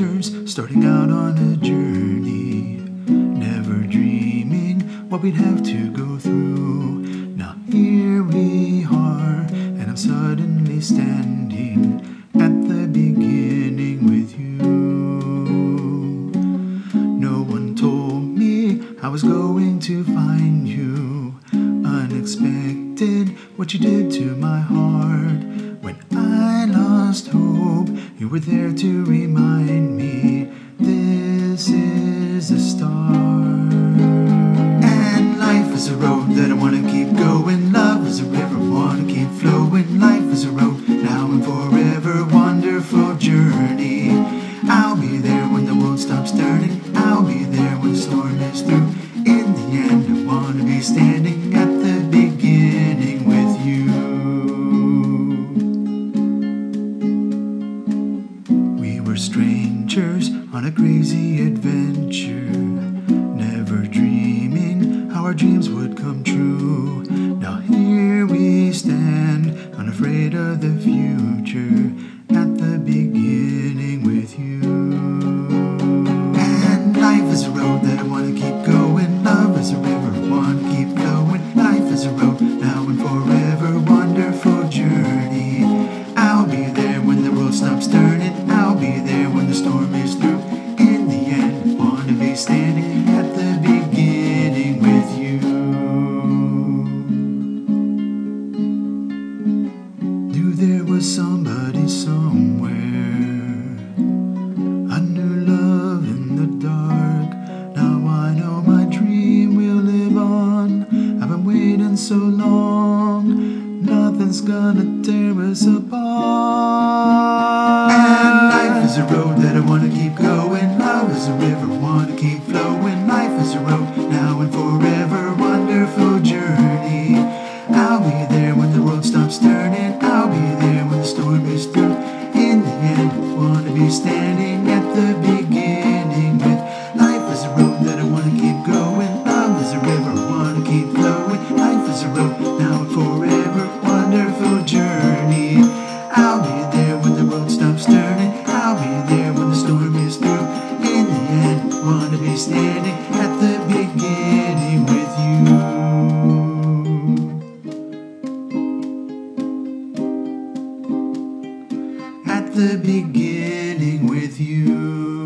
adventures, starting out on a journey, never dreaming what we'd have to go through. Now here we are, and I'm suddenly standing at the beginning with you. No one told me I was going to find you. Unexpected, what you did to my heart. Were there to remind me this is a start. And life is a road that I wanna keep going. Love is a river, I wanna keep flowing. Life is a road, now and forever. Wonderful journey. I'll be there when the world stops turning. I'll be there when the storm is through. In the end, I wanna be standing on a crazy adventure, never dreaming how our dreams would come true. Now here we stand, unafraid of the future, somebody somewhere. I knew love in the dark. Now I know my dream will live on. I've been waiting so long. Nothing's gonna tear us apart. And life is a road the beginning with you.